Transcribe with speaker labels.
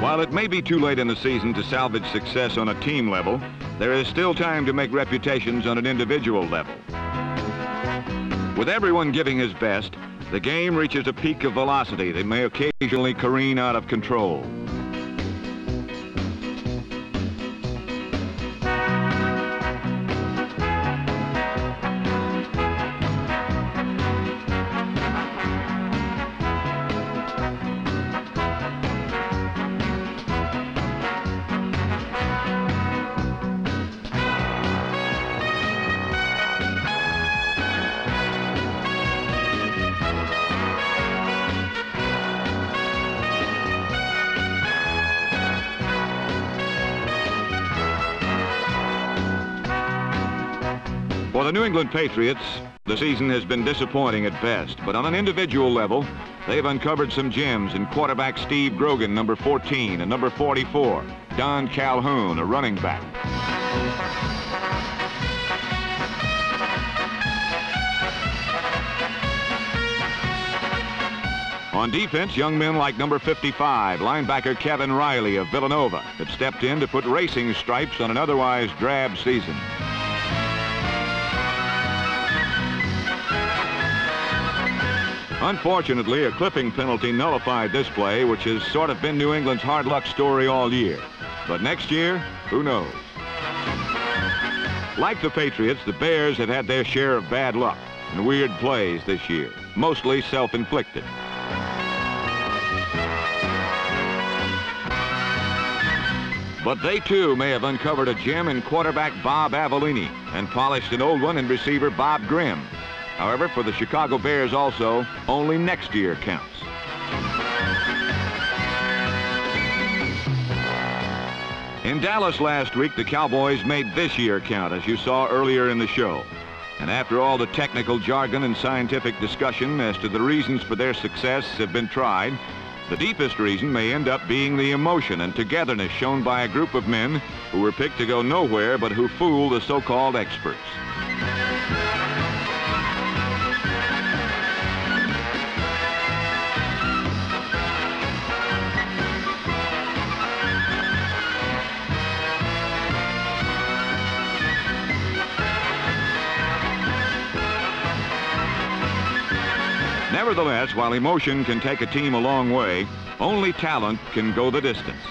Speaker 1: While it may be too late in the season to salvage success on a team level, there is still time to make reputations on an individual level. With everyone giving his best, the game reaches a peak of velocity that may occasionally careen out of control. For the New England Patriots, the season has been disappointing at best, but on an individual level, they've uncovered some gems in quarterback Steve Grogan, number 14, and number 44, Don Calhoun, a running back. On defense, young men like number 55, linebacker Kevin Reilly of Villanova, have stepped in to put racing stripes on an otherwise drab season. Unfortunately, a clipping penalty nullified this play, which has sort of been New England's hard luck story all year. But next year, who knows? Like the Patriots, the Bears have had their share of bad luck and weird plays this year, mostly self-inflicted. But they too may have uncovered a gem in quarterback Bob Avellini and polished an old one in receiver Bob Grim. However, for the Chicago Bears also, only next year counts. In Dallas last week, the Cowboys made this year count, as you saw earlier in the show. And after all the technical jargon and scientific discussion as to the reasons for their success have been tried, the deepest reason may end up being the emotion and togetherness shown by a group of men who were picked to go nowhere but who fool the so-called experts. Nevertheless, while emotion can take a team a long way, only talent can go the distance.